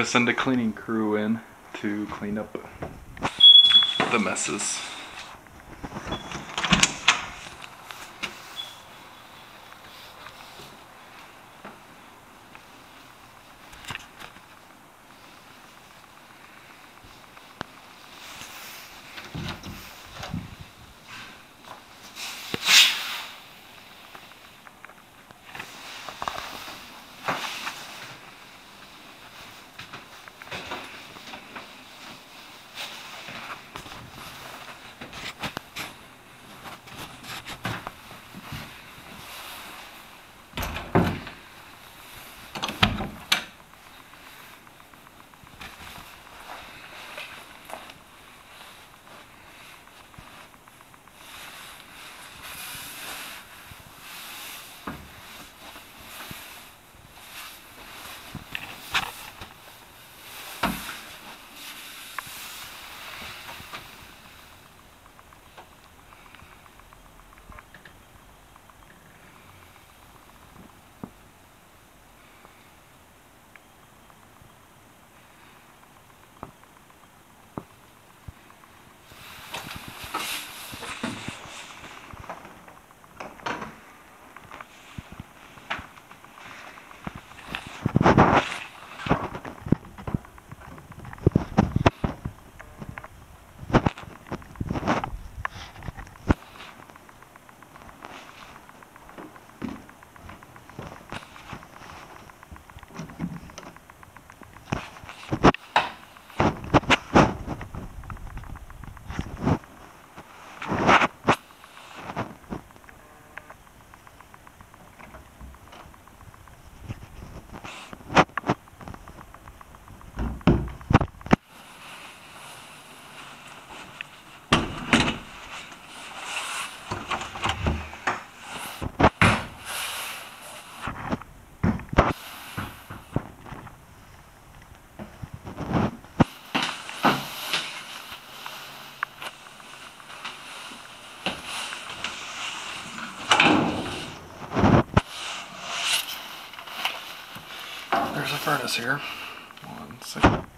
Gonna send a cleaning crew in to clean up the messes. There's a furnace here. One second.